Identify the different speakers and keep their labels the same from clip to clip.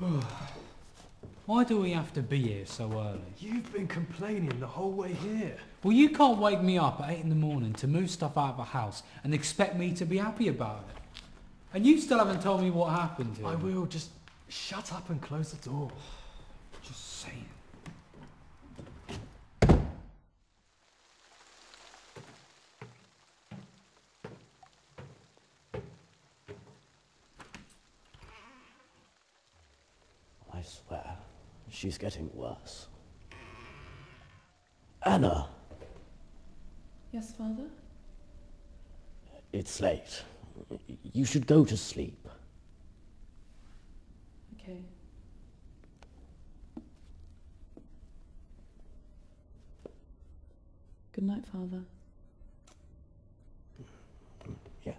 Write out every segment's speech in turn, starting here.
Speaker 1: Why do we have to be here so early?
Speaker 2: You've been complaining the whole way here.
Speaker 1: Well, you can't wake me up at 8 in the morning to move stuff out of the house and expect me to be happy about it. And you still haven't told me what happened here.
Speaker 2: I will just shut up and close the door.
Speaker 1: Just saying.
Speaker 3: I swear, she's getting worse. Anna,
Speaker 4: Yes, Father?
Speaker 3: it's late. You should go to sleep.
Speaker 4: Okay. Good night, Father.
Speaker 3: Yes.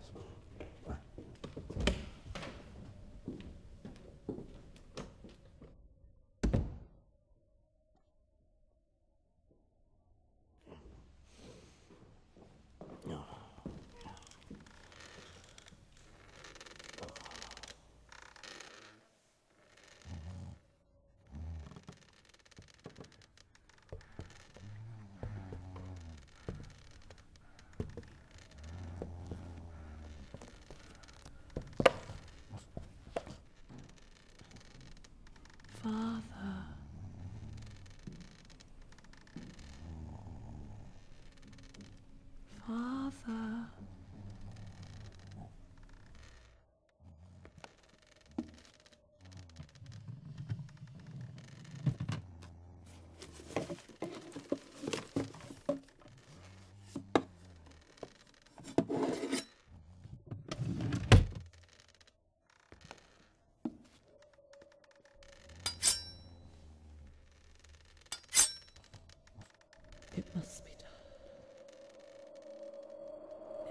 Speaker 4: Father. Father. It must be done.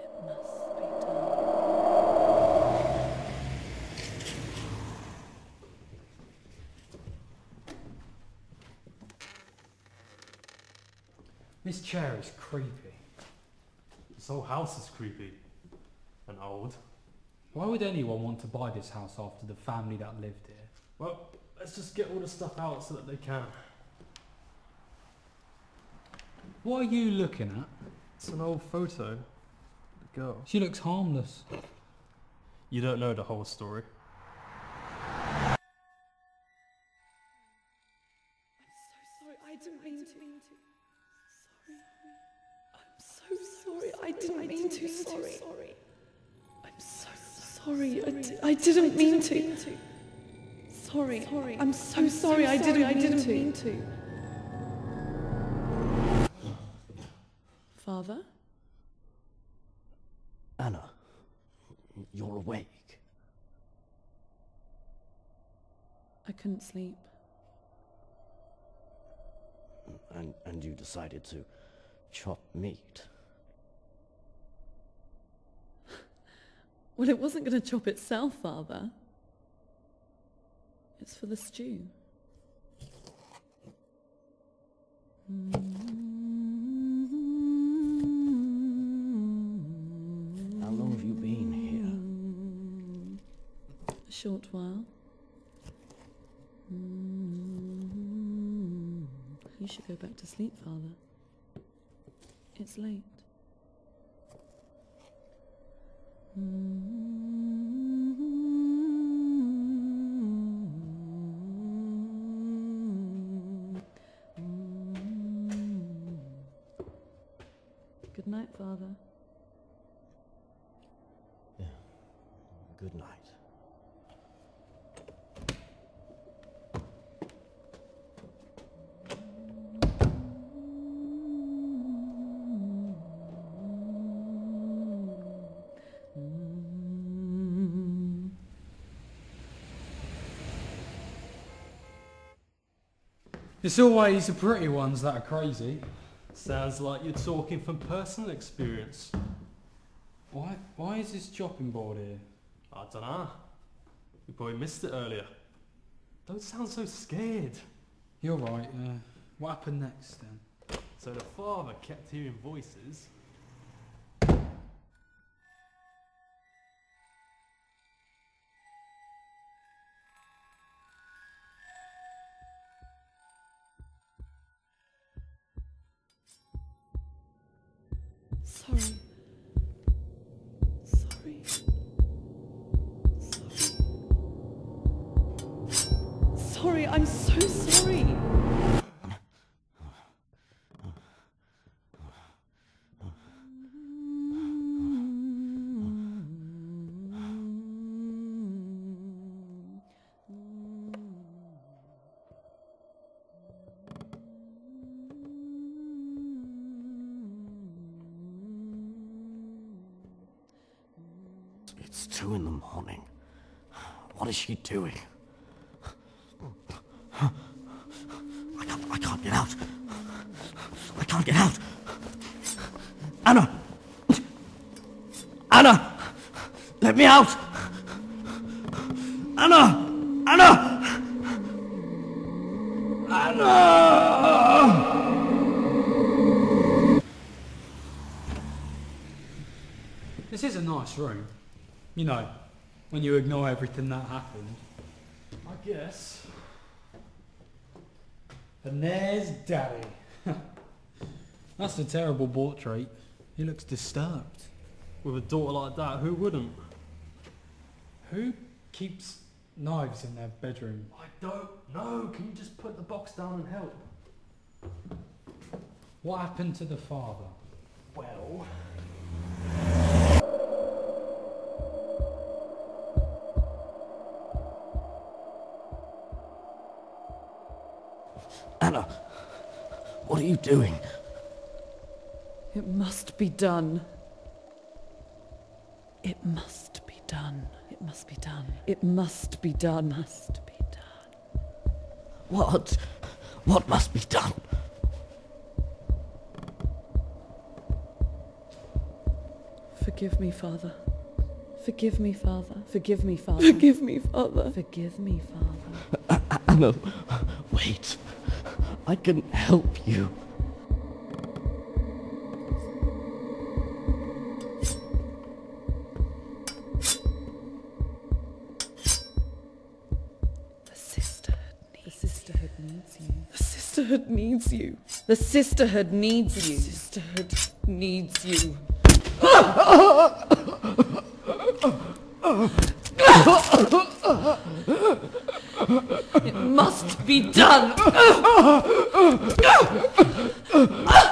Speaker 4: It must be done.
Speaker 1: This chair is creepy.
Speaker 2: This whole house is creepy. And old.
Speaker 1: Why would anyone want to buy this house after the family that lived here?
Speaker 2: Well, let's just get all the stuff out so that they can.
Speaker 1: What are you looking at?
Speaker 2: It's an old photo. The girl.
Speaker 1: She looks harmless.
Speaker 2: You don't know the whole story.
Speaker 4: I'm so sorry. I didn't mean to. Sorry. I'm sorry. I didn't mean to. Sorry. I'm so sorry. I, didn't mean to. Sorry. I'm so sorry. I didn't. I didn't mean to. Father.
Speaker 3: Anna, you're awake.
Speaker 4: I couldn't sleep.
Speaker 3: And, and you decided to chop meat.
Speaker 4: Well, it wasn't going to chop itself, Father. It's for the stew.
Speaker 3: How long have you been here?
Speaker 4: A short while. You should go back to sleep, Father. It's late. Good night, Father. Yeah.
Speaker 3: Good night.
Speaker 1: It's always the pretty ones that are crazy.
Speaker 2: Sounds like you're talking from personal experience.
Speaker 1: Why, why is this chopping board here?
Speaker 2: I don't know. You probably missed it earlier. Don't sound so scared.
Speaker 1: You're right, yeah. What happened next then?
Speaker 2: So the father kept hearing voices.
Speaker 4: Sorry. Sorry. Sorry. Sorry, I'm so sorry.
Speaker 3: It's two in the morning. What is she doing? I can't, I can't get out. I can't get out. Anna! Anna! Let me out! Anna! Anna! Anna!
Speaker 1: This is a nice room. You know, when you ignore everything that happened.
Speaker 2: I guess.
Speaker 1: And there's Daddy. That's a terrible portrait. He looks disturbed.
Speaker 2: With a daughter like that, who wouldn't?
Speaker 1: Who keeps knives in their bedroom?
Speaker 2: I don't know. Can you just put the box down and help?
Speaker 1: What happened to the father?
Speaker 2: Well.
Speaker 3: Anna! What are you doing?
Speaker 4: It must be done. It must be done. It must be done. It must be done. Must be done.
Speaker 3: What? What must be done?
Speaker 4: Forgive me, Father. Forgive me, Father. Forgive me, Father. Forgive me, Father. Forgive me, Father.
Speaker 3: Anna, wait. I can help you.
Speaker 4: The sisterhood needs you. The sisterhood needs you. The sisterhood needs you. The sisterhood needs you. The sisterhood needs you. It must be done.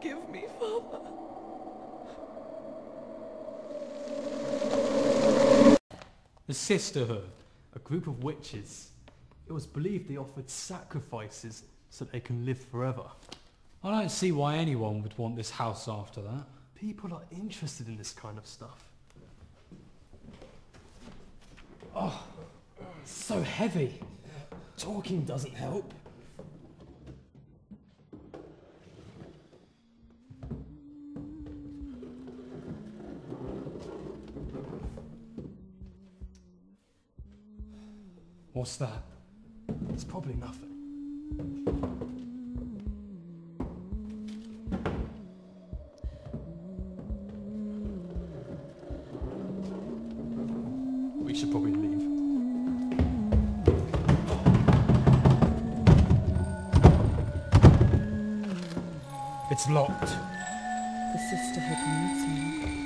Speaker 4: Forgive me, Father.
Speaker 1: The sisterhood.
Speaker 2: A group of witches. It was believed they offered sacrifices so they can live forever.
Speaker 1: I don't see why anyone would want this house after that.
Speaker 2: People are interested in this kind of stuff.
Speaker 1: Oh, so heavy.
Speaker 2: Talking doesn't help.
Speaker 1: What's that?
Speaker 2: It's probably nothing. We should probably leave.
Speaker 1: It's locked.
Speaker 4: The sisterhood needs you.